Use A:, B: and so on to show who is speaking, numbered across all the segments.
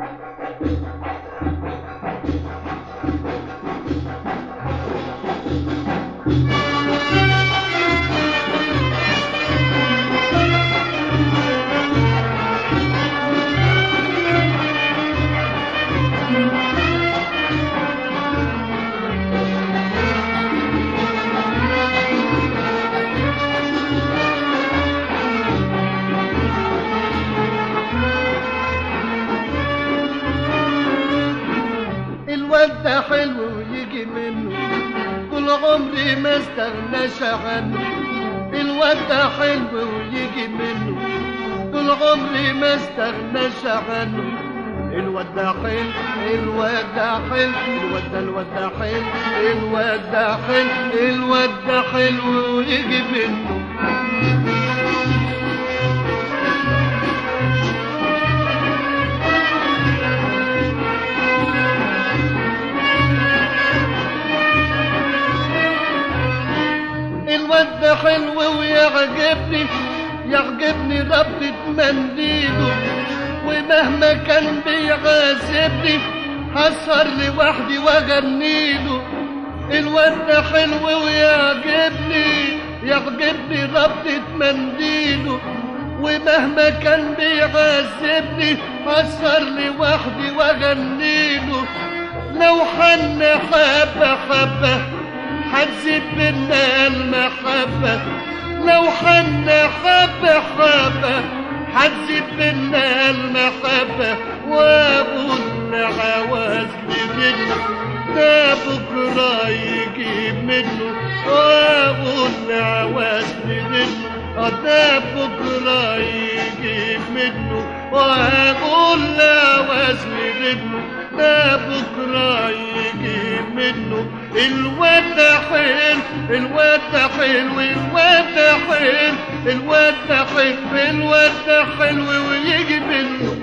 A: Thank you. الواد ده حلو ويجي منه. طول عمري ما استغناش عنه. الواد ده حلو ويجي منه. طول عمري ما استغناش عنه. الواد ده حلو الواد ده حلو الواد ده الواد ده حلو الواد ده حلو الواد ده حلو ويجي منه. حلو ويعجبني يعجبني ربة منديله ومهما كان بيعذبني هسهر لوحدي واغنيله الواد حلو ويعجبني يعجبني ربة منديله ومهما كان بيعذبني هسهر لوحدي واغنيله لو حن حبة حبة هتزيد بينا المحبة لو حن حبة حبة هتزيد بينا المحبة وابو العواز منه ده بكرة يجيب منه وابو العواز منه ده بكرة يجيب منه وابو العواز منه ده بكرة يجيب الواد ده حلو الواد ده حلو الواد حلو الواد ده حلو الواد ده حلو ويجي منه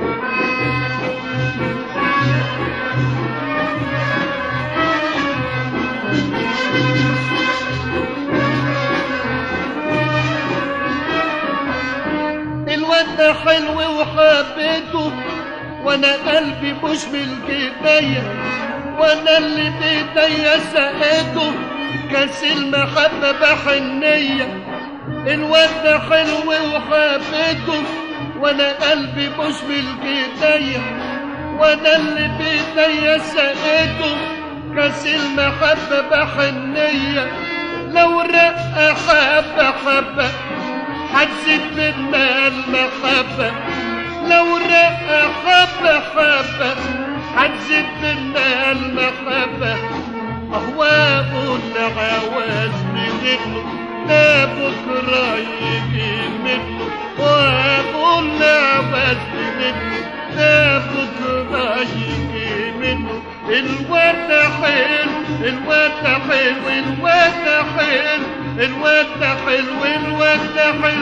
A: الواد حلو وحبيته وأنا قلبي مش ايديا وأنا اللي بايديا سقيته كاس المحبة بحنية. الواد حلو وحبيته وأنا قلبي مش ايديا وأنا اللي بإيديا سقيته كاس المحبة بحنية. لو رق حبة حبة هتزيد بينا المحبة لو رق حبة حبة هتزيد بينا المحبة أهواء العواز منه ده بكرة يجي منه وأبو العواز منه ده بكرة يجي منه الواد حلو الواد حلو الواد حلو الواد حلو الواد حلو.